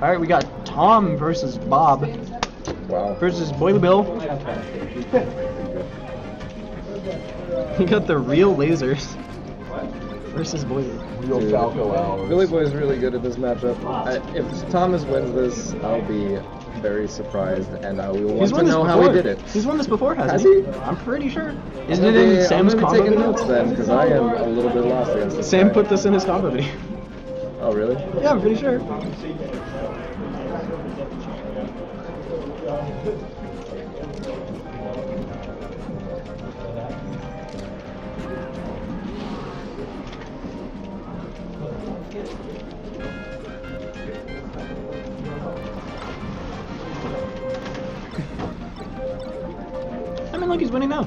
All right, we got Tom versus Bob Wow. versus Boily Bill. He got the real lasers versus Boily. Real Dude, Falco hours. Billy Boy's really good at this matchup. I, if Thomas wins this, I'll be very surprised, and uh, I will want to know before. how he did it. He's won this before, hasn't Has he? he? I'm pretty sure. Isn't it in be- Sam's I'm gonna be combo taking video? notes then, because I am a little bit lost against this Sam guy. put this in his combo video. Oh, really? yeah, I'm pretty sure. Look, he's winning now.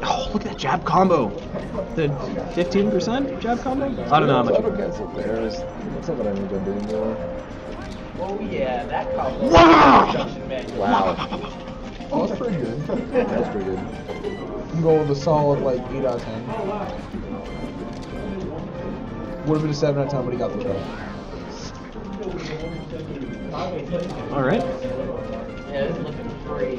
Oh, look at that jab combo. The 15% jab combo? I don't know how much. Auto cancel bairs. That's not what I need to do anymore. Oh yeah, that combo. Wow! Wow. Oh, that's pretty good. That's pretty good. You can go with a solid like 8 out of 10. Would have been a 7 out of 10, but he got the kill. All right. Yeah, this is looking great.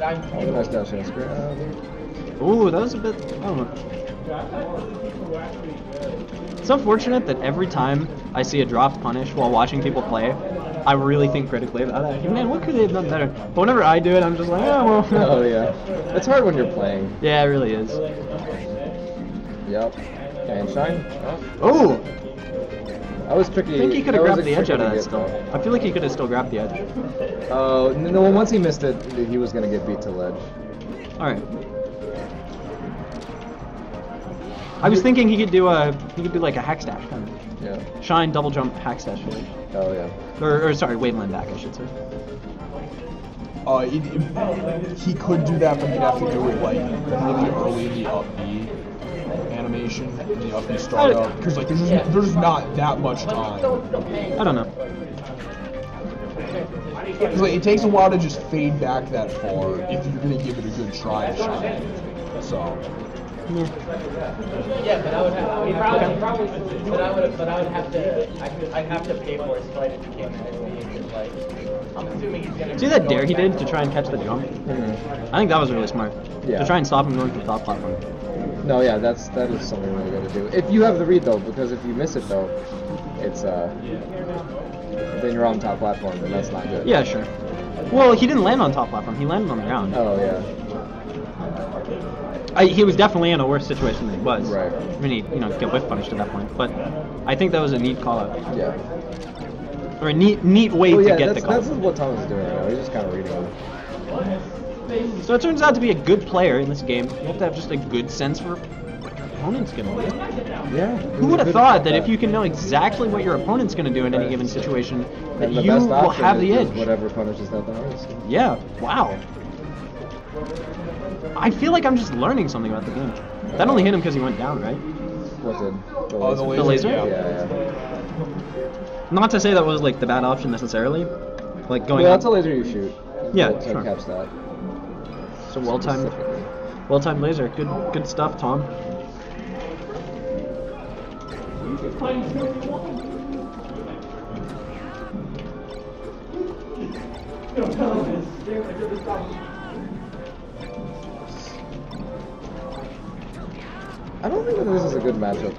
Nine Oh, nice dash and grab. Ooh, that was a bit. I don't know. It's unfortunate that every time I see a drop punish while watching people play, I really think critically about it. Man, what could they have done better? But whenever I do it, I'm just like, oh well. Oh, yeah. It's hard when you're playing. Yeah, it really is. Yep. And shine. Oh, that was tricky. I think he could have grabbed the edge out of that still. get, I feel like he could have still grabbed the edge. though. Oh, no, once he missed it, he was going to get beat to ledge. All right. I was thinking he could do a he could do like a hack stash kind of Yeah. shine double jump hack stash ledge. Oh, yeah. or, or sorry waveland back I should say. Uh, it, it- he could do that, but he'd have to do it like really early in the up B animation, in the up B startup, because like there's just, there's not that much time. I don't know. 'Cause, like, it takes a while to just fade back that far if you're gonna give it a good try to shine. So Yeah, but I would have, I mean, probably, probably, but I would, but I would have to, I could, I'd have to pay for his fight if he came in as me, because like, I'm assuming he's gonna. See that dair he did to try and catch the jump? Mhm. I think that was really smart. Yeah. To try and stop him going to the top platform. No, yeah, that's that is something really good to do. If you have the read though, because if you miss it though, it's uh, then you're on top platform, and that's not good. Yeah, sure. Well, he didn't land on top platform. He landed on the ground. Oh yeah. I, he was definitely in a worse situation than he was. Right. I mean, he you know get whiff punished at that point. But I think that was a neat call out, Yeah. or a neat neat way Well, to yeah, get the call. Yeah, that's what Thomas is doing right now. He's just kind of reading. So it turns out to be a good player in this game. You have to have just a good sense for what your opponent's gonna do. Yeah. Who would have thought that if you can know exactly what your opponent's gonna do in any given situation, that you will option have is the just edge? Whatever punishes that the hardest. Yeah. Wow. I feel like I'm just learning something about the game. That only hit him because he went down, right? What did? The Oh, the The laser? Yeah. Yeah, yeah. Not to say that was like the bad option necessarily. Like going Well, up. that's a laser you shoot. Yeah, to sure. catch that. So well timed, well timed laser. Good, good stuff, Tom. I don't think that this is a good matchup.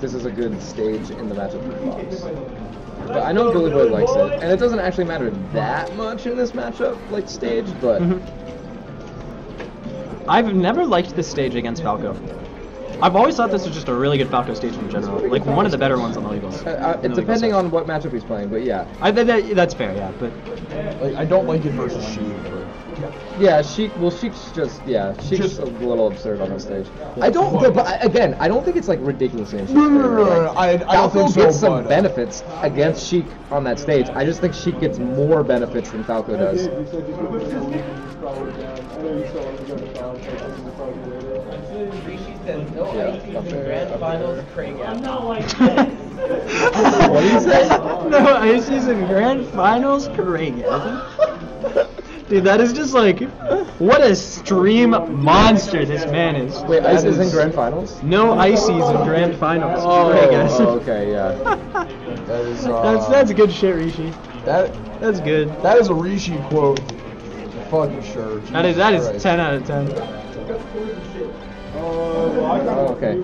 This is a good stage in the matchup for Fox. But I know Billy Boy likes it, and it doesn't actually matter that much in this matchup, like stage. But Mhm. I've never liked this stage against Falco. I've always thought this was just a really good Falco stage in general. Like one of the better ones on the Legals. uh, uh, in the depending set. on what matchup he's playing, but yeah, I, that, that- that's fair, yeah. But Like I don't like it versus Sheik, but yeah, Sheik. Well, Sheik's just yeah, Sheik's Just- a little absurd on the stage. I don't, but, but again, I don't think it's like ridiculous No, no, no, no, no, I- I don't Falco think so, gets some but, uh, benefits against Sheik on that stage. I just think Sheik gets more benefits than Falco does. No Yeah, ITs in okay, grand okay. finals, Craig out. What do you say? no, IC's in grand finals, Craig hasn't. Dude, that is just like, what a stream monster this man is. Wait, Ice That is in grand finals? No ices in grand finals. Oh, oh, okay, yeah. That is uh, That's that's good shit, Rishi. that That's good. that is a Rishi quote. Fucking sure. That is that is Christ. ten out of ten. Oh, okay.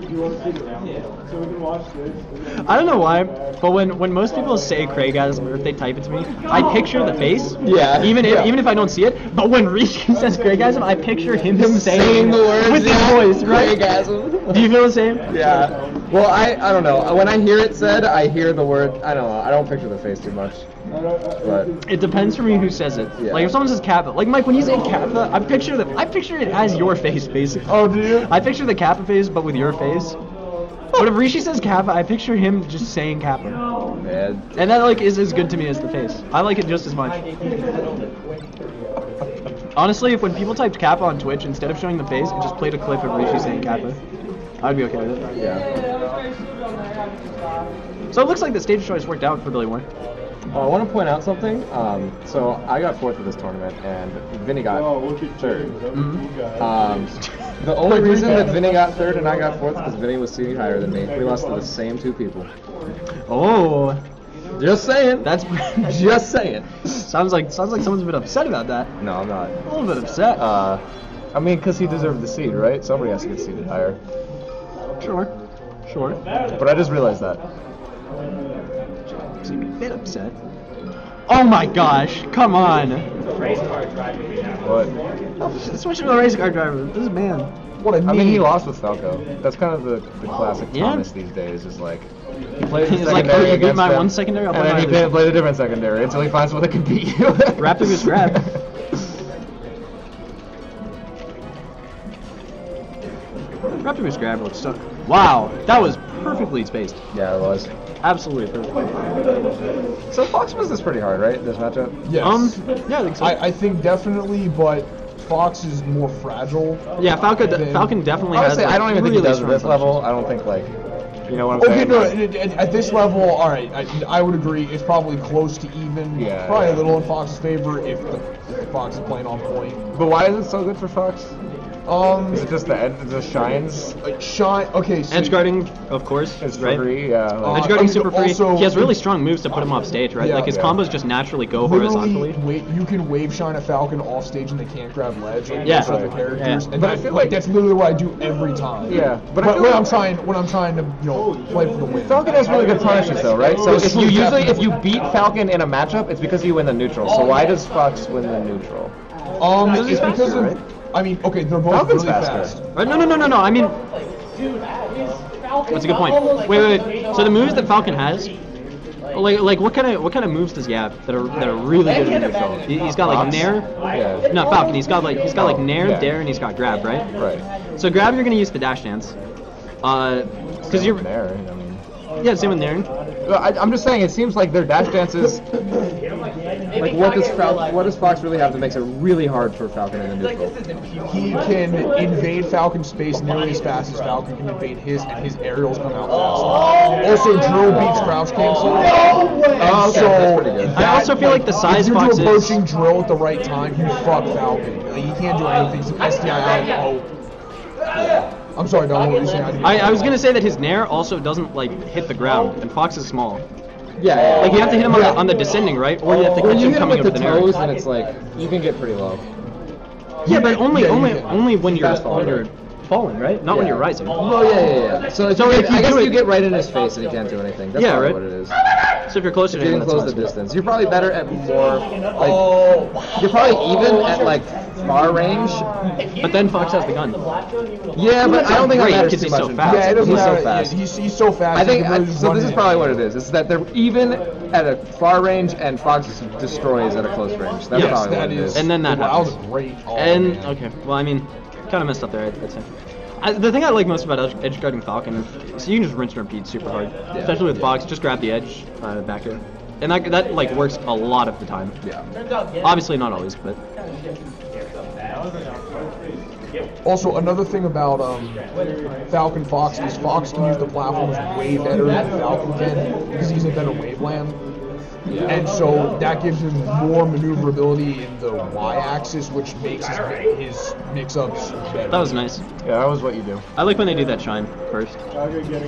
I don't know why, but when when most people say Kreygasm or if they type it to me, I picture the face. Yeah. Even if Yeah. even if I don't see it, but when Rishi says Kreygasm, I picture him, saying, Saying the words with his voice, right? Kreygasm. Do you feel the same? Yeah. Well, I I don't know. When I hear it said, I hear the word. I don't know. I don't picture the face too much. But It depends for me who says it. Yeah. Like if someone says Kappa, like Mike, when you say Kappa, I picture the I picture it as your face basically. Oh, do you? I picture the Kappa face, but with your face. But if Rishi says Kappa, I picture him just saying Kappa, man, and that like is as good to me as the face. I like it just as much. Honestly, if when people typed Kappa on Twitch, instead of showing the face, it just played a clip of Rishi saying Kappa, I'd be okay with it. yeah. So it looks like the stage choice worked out for Billy Warren. Oh, I want to point out something. Um, so I got fourth at this tournament, and Vinny got third. Mhm. Um, the only reason that Vinny got third and I got fourth because Vinny was seated higher than me. We lost to the same two people. Oh, Just saying. that's just saying. sounds like sounds like someone's a bit upset about that. No, I'm not. A little bit upset. Uh, I mean, because he deserved the seed, right? Somebody has to get seated higher. Sure. Sure. But I just realized that. Seem a bit upset. Oh my gosh, come on. What? Oh, Switch to the race car driver. This is man. What I mean. I mean, he lost with Falco. That's kind of the, the classic Yeah. Thomas these days. Is like he plays He's like, oh, you beat my one secondary, I'll and play then he can't play the different secondary until he finds what they can beat you. Raptor boost grab. Raptor boost grab looks so. Wow, that was perfectly spaced. yeah, it was. Absolutely perfect. So Fox was this pretty hard, right? This matchup. Yes. Um, yeah, I think so. I, I think definitely, but Fox is more fragile. yeah, Falcon, Then- Falcon definitely Honestly, has. I don't even think he does at this punches. level. I don't think like, you know what I'm Okay, saying? no, at, at- at this level, all right, I, I would agree. It's probably close to even. Yeah, Probably yeah. a little in Fox's favor if the, if Fox is playing on point. but why is it so good for Fox? Um, Is it just the ed- it just shines? like shine. Okay, so Edge guarding, of course, It's right? free, yeah. Uh, Edge guarding I mean, super free. also- he has really strong moves to put him off stage, right? Yeah. like his Yeah. combos just naturally go literally, horizontally. wait, you can wave shine a Falcon off stage and they can't grab ledge. on Yeah. most of characters, Yeah. and But I feel like, like- that's literally what I do every time. Yeah, but But when like- I'm trying, when I'm trying to, you know, play for the win. Falcon has really good punishes though, right? So if you usually if you beat Falcon in a matchup, it's because you win the neutral. So why does Fox win the neutral? Um, Because he's it's because of. Right? I mean, okay, they're both Falcon's really faster. fast. Right? No, no, no, no, no. I mean, that's a good point. Wait, wait, wait. So the moves that Falcon has, like, like what kind of what kind of moves does he have that are that are really good in neutral? He, has got like Nair. Yeah. No, Falcon. He's got like he's got like Nair, Yeah. Dair, and he's got Grab, right? Right. So Grab, you're gonna use the dash dance. Uh, because you're there. I mean, yeah, same with Nair. I, I'm just saying it seems like their dash dances. Like what does Fal- what does Fox really have that makes it really hard for Falcon in the neutral? He can invade Falcon space nearly as fast as Falcon can invade his, and his aerials come out fast. Oh, also, drill beats crouch cancel. Oh, okay, that's so pretty good. I also feel like the size if you're Fox is- approaching drill at the right time, you fuck Falcon. Like, he uh, can't do anything. He's an SDI out. Oh. I'm sorry, Don. What were you saying? I, I was gonna say that his Nair also doesn't like hit the ground, and Fox is small. Yeah, yeah. Like you have to hit him on Yeah. the, on the descending, right? Or you have to When catch you him hit him coming with over the the toes, and it's like you can get pretty low. Yeah, but only Yeah, only only when you're Fast when you're falling, right? Not when you're rising. Oh yeah, yeah, yeah. So, if So you if you I guess do you get right in his face and he can't do anything. That's Yeah, probably right. what it is. So if you're closer to you him, can close the distance, you're probably better at more like. Oh, you're probably even at like far range. But then Fox has the gun. Yeah, but I don't think that Great, matters because too he's much. so in fast. Yeah, it doesn't he's matter. so fast. He's, he's so fast. I think I, so. This is probably what it is. Is that they're even at a far range and Fox destroys at a close range. That's Yes, probably that what it is. is. And then that wow, happens. great. Oh, And man. okay, well I mean, kind of messed up there. I'd, I'd say. I, the thing I like most about edge, edge guarding Falcon is you can just rinse and repeat super hard, especially with Fox. Just grab the edge uh, back here, and that that like works a lot of the time. yeah. Obviously not always, but Also, another thing about um, Falcon Fox is Fox can use the platforms way better than Falcon can because he's a better waveland. Yeah. And so that gives him more maneuverability in the y-axis, which makes his, his mix-ups better. That was nice. Yeah, that was what you do. I like when they do that shine first.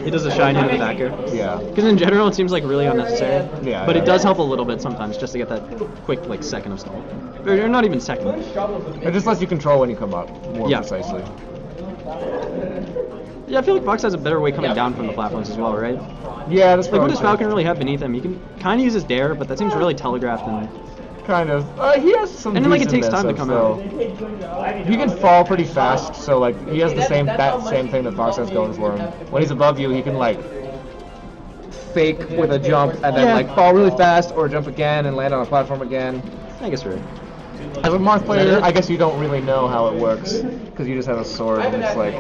He does a shine into the back air. Yeah. Because in general, it seems like really unnecessary. Yeah, But yeah. it does help a little bit sometimes just to get that quick like second of stall. Or, or not even second. It just lets you control when you come up more Yeah. precisely. Yeah, I feel like Fox has a better way coming down from the platforms as well, right? Yeah, that's Like what does. Falcon really have beneath him? He can kind of use his dair, but that seems really telegraphed and Kind of. Uh, he has some. And then, like, it takes time to come of, out. He can fall pretty fast, so like he has the same that same thing that Fox has going for him. When he's above you, he can like Fake with a jump and then Yeah. like fall really fast or jump again and land on a platform again. I guess right. As a Marth player. I guess you don't really know how it works because you just have a sword and it's like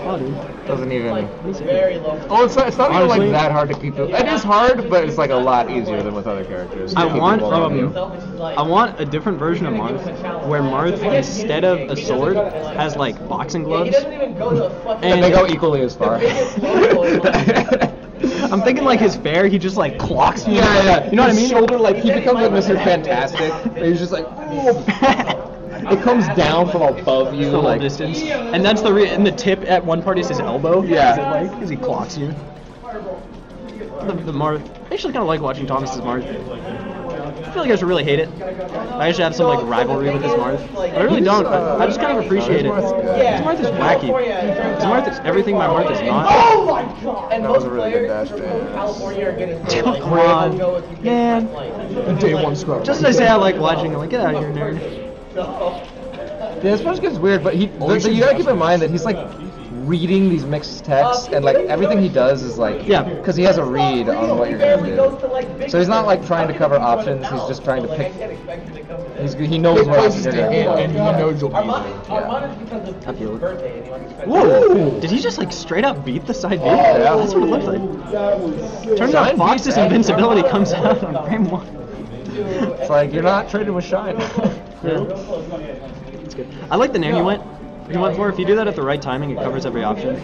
doesn't even. Very low. Oh, it's not, it's not even Honestly- like that hard to keep it. It is hard, but it's like a lot easier than with other characters. I want um. I want a different version of Marth, where Marth instead of a sword has like boxing gloves. doesn't even go to the fucking. and they go equally as far. I'm thinking like his bair, he just like clocks you. Yeah, yeah. You know what I mean? Shoulder like he becomes like Mr. Fantastic. he's just like it comes down from above you the like distance, and that's the re- and the tip at one part is his elbow. Yeah. Is it like because he clocks you. The, the Marth. I actually kind of like watching Thomas's Marth. I feel like I should really hate it. I actually have some like rivalry with his Marth. But I really don't. I, I just kind of appreciate it. His Yeah. Marth is wacky. His Marth is everything my Marth is not. Oh my god! And That was a really good players dash from dance. California are getting Come go if you get Man. The day one scrub. Just as I say I like watching, I'm like, get out of here, nerd. Yeah, this punch gets weird, but he the, the, you gotta keep in mind that he's like reading these mixed texts and like everything he does is like Yeah. because he has a read on what you're gonna do. So he's not like trying to cover options. He's just trying to pick. He's, he knows Pick what places options to you're hit, gonna and he knows you'll be Armand, it. Armand is because of I feel his birthday and he wants to spend Whoa! Did he just like straight up beat the side B? That's what it looks like. Turns out Shine Fox's invincibility comes out on frame one. It's like you're not trading with shine. yeah. It's good. I like the name he went. He went for. If you do that at the right timing, it covers every option.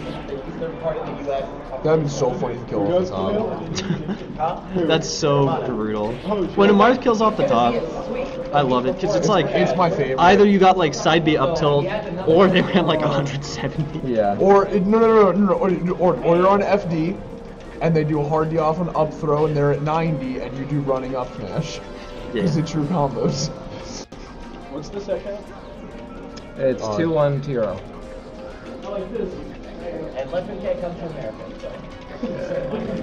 That'd be so funny to kill off the top. That's so brutal. When a Marth kills off the top, I love it because it's like It's my favorite. either you got like side B up tilt, or they ran like 170. yeah. Or no, no, no, no, no, or, or, or you're on FD, and they do a hard D off an up throw, and they're at 90, and you do running up smash. Yeah. These are true combos. What's the second? It's Uh, two one zero. And Leffen can't come to America, so.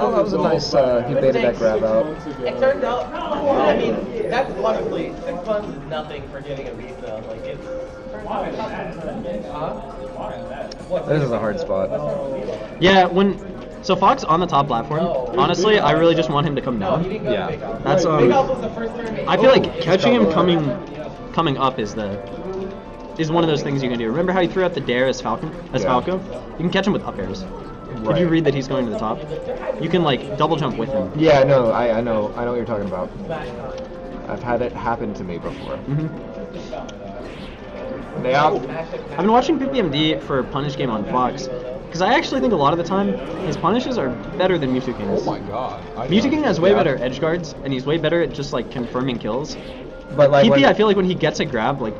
Oh, that was a nice. Uh, he baited that grab out. It turned out, I mean, that's honestly, six months is nothing for getting a visa. Like, it's. Huh? What? This is a hard spot. Yeah, when so Fox on the top platform. Honestly, I really just want him to come down. didn't Yeah. to Big Up. That's, um, Big Up was the first tournament. I feel like Oh, catching him coming probably- coming up is the is one of those things you can do. Remember how he threw out the dair as Falcon as Yeah. Falco? You can catch him with up airs. If Right. you read that he's going to the top, you can like double jump with him. Yeah, no, I, I know, I know what you're talking about. I've had it happen to me before. hmm They. I've been watching PPMD for Punish Game on Fox because I actually think a lot of the time his punishes are better than Mewtwo Oh King's. my god. I Mew2King has way Yeah. better edge guards, and he's way better at just like confirming kills. But like PP, when, I feel like when he gets a grab, like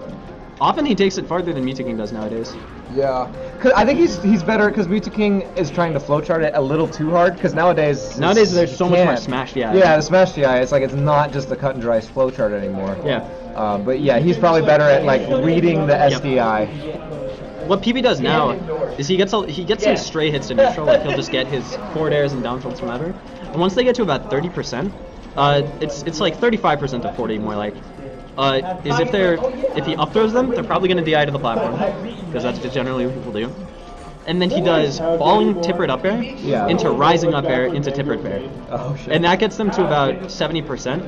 often he takes it farther than Mew2King does nowadays. Yeah. Cause I think he's he's better because Mew2King is trying to flowchart it a little too hard. Because nowadays Nowadays, there's so much more smash DI. Yeah, the smash DI. It's like it's not just the cut and dry flowchart anymore. Yeah. Uh, but yeah, he's probably better at like reading the SDI. What PP does now is he gets a, he gets some stray hits to neutral, like he'll just get his forward airs and down tilts from ever. And once they get to about 30%, uh, it's it's like 35% to 40 more like. Uh, is if they're if he up throws them, they're probably gonna DI to the platform because that's just generally what people do. And then he does falling tippered up air Yeah. into rising up air into tippered fair. Oh shit. And that gets them to about 70%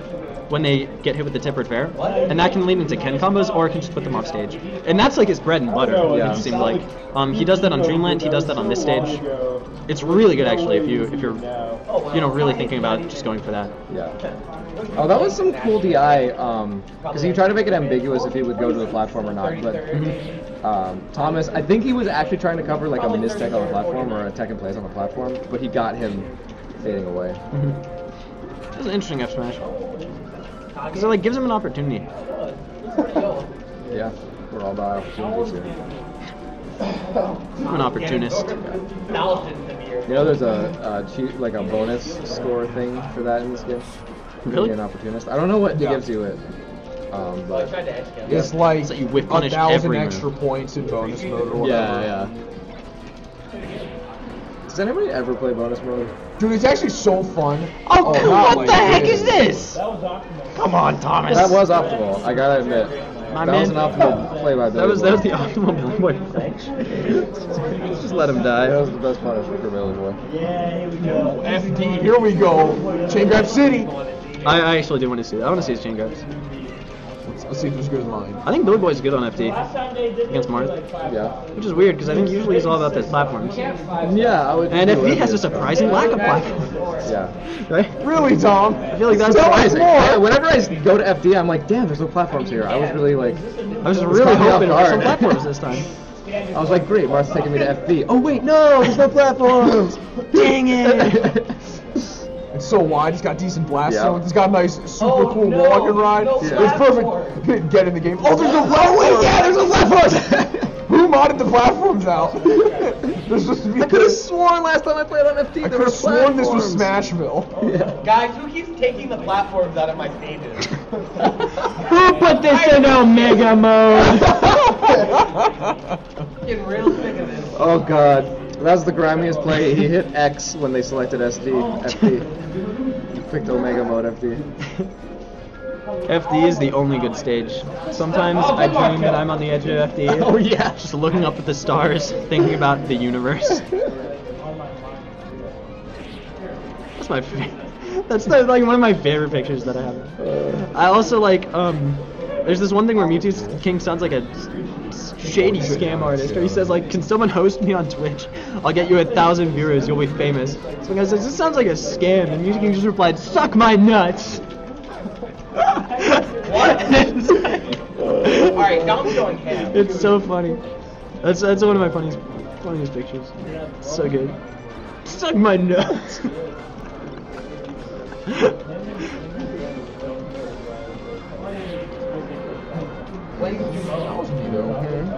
when they get hit with the tippered fair. And that can lead into Ken combos or it can just put them off stage. And that's like his bread and butter, Yeah. it seemed like. Um, he does that on Dreamland, he does that on this stage. It's really good actually if you if you're you know really thinking about just going for that. Yeah. Oh, that was some cool DI. Um, because he tried to make it ambiguous if he would go to the platform or not. But um, Thomas, I think he was actually trying to cover like a mistech on the platform or a tech in place on the platform, but he got him fading away. That's an interesting F smash. Because it like gives him an opportunity. Yeah, we're all about opportunities here. I'm an opportunist. Thousands of. You know, there's a, a cheat, like a bonus score thing for that in this game. Really? Being an opportunist. I don't know what Yeah. gives you it. Um, but tried to edge him. It's like So you whip a thousand every move. extra points in bonus mode or whatever. yeah, yeah. Does anybody ever play bonus mode? Dude, it's actually so fun. Oh, oh not what like the heck is this. this? Come on, Thomas. That was optimal. I gotta admit. My that was an optimal play by Billy That was that was the optimal Billy Boy flinch. Just let him die. That was the best punishment for Billy Boy. Yeah, here we go. FD, here we go. Chain Grab City. I, I actually do want to see that. I want to see his chain grabs. Let's, let's see if it's as good as mine. I think Billy Boy's good on FD against Marth, Yeah. which is weird because I think usually he's all about the platforms. Yeah, I would. And do FD has a surprising lack of platforms, Yeah. right? Really, Tom? I feel like that's Surprising. Yeah, Whenever I go to FD, I'm like, damn, there's no platforms here. I was really like, I was It's really caught me hoping for some platforms this time. I was like, great, Marth's taking me to FD. Oh wait, no, there's no platforms. Dang it! It's so wide. It's got decent blast Yeah. zones. It's got a nice, super Oh, cool no, walk and ride. no it's perfect. Get in the game. Oh, there's a platform. wait, yeah, there's no platforms. Who modded the platforms out? there's just I could have sworn last time I played on FD I there could were have sworn this was platforms. Smashville. Yeah. Guys, who keeps taking the platforms out of my stages? Who put this in Omega mode? Getting real sick of this. Oh god, that was the grimiest play. He hit X when they selected SD. FD. He Picked Omega mode FD. FD is the only good stage. Sometimes I dream that I'm on the edge of FD. Oh yeah. Just looking up at the stars, thinking about the universe. That's my fa- That's the, like one of my favorite pictures that I have. Uh, I also like um there's this one thing where Mew2King sounds like a s- shady scam artist where he says like can someone host me on Twitch? I'll get you a thousand viewers, you'll be famous. So the guy says this sounds like a scam and Mew2King just replied, Suck my nuts what? Alright, Dom's going ham. It's so funny. That's that's one of my funniest funniest pictures. So good. Suck my nuts.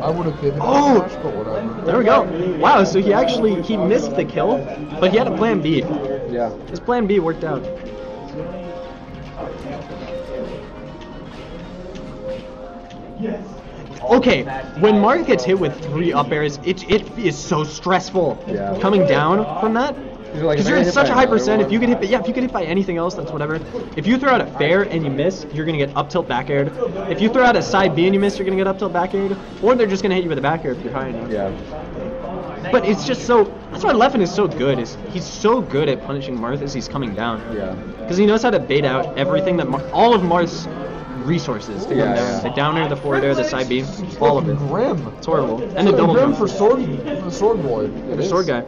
I would have pivoted Oh! Smash, but whatever. there we go. Wow, so he actually he missed the kill, but he had a plan B. yeah. His plan B worked out. Okay, when Mark gets hit with three up airs, it, it is so stressful. Yeah. Coming down from that. You're like, Because you're in such a high percent, if you get hit, by, yeah, if you get hit by anything else, that's whatever. If you throw out a fair and you miss, you're gonna get up tilt back aired. If you throw out a side B and you miss, you're gonna get up tilt back aired. Or they're just gonna hit you with a back air if you're high enough. Yeah. But it's just so. That's why Leffen is so good. Is he's so good at punishing Marth as he's coming down. Yeah. Because he knows how to bait out everything that Mar- all of Marth's resources to come down. yeah. The downer, the forward air, the side B, all of it. Fucking Grim. It's horrible. And the Fucking double Grim jump. for sword, for the sword boy. It the is. sword guy.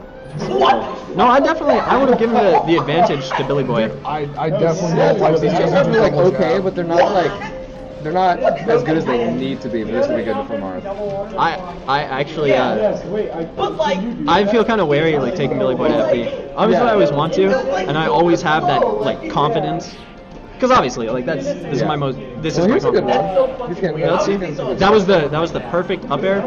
What? No, I definitely, I would have given the, the advantage to Billy Boy. I, I definitely Yeah, don't like these these guys guys. are like okay, but they're not like they're not as good as they need to be but this to be good for Marth. I, I actually, uh, But like, I feel kind of wary like taking Billy Boy to FD. Obviously, I always want to, and I always have that like confidence. Because obviously, like that's this is my most, this is my here's a good confidence. one. He's getting Yeah, let's see. he's getting some good That was the that was the perfect up air,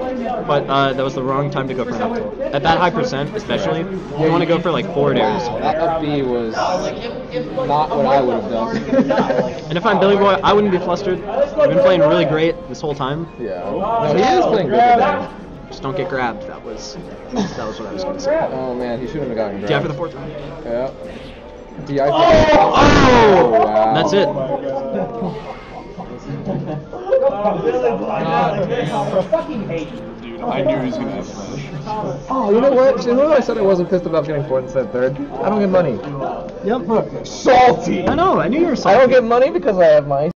but uh, that was the wrong time to go for an up tilt. At that high percent, especially, you want to go for like forward airs. That up B was not what I would have done. And if I'm Billy Boy, I wouldn't be flustered. I've been playing really great this whole time. yeah. No, he is playing good today. Just don't get grabbed. That was that was what I was gonna say. Oh man, he shouldn't have gotten grabbed. Yeah, for the fourth round. Yeah. DI. Oh! wow. That's it. Dude, I knew he was gonna have Smash. Oh, you know what? See, who I said I wasn't pissed about getting fourth instead of third? I don't get money. Yep. Salty. I know. I knew you were salty. I salty. don't get money because I have my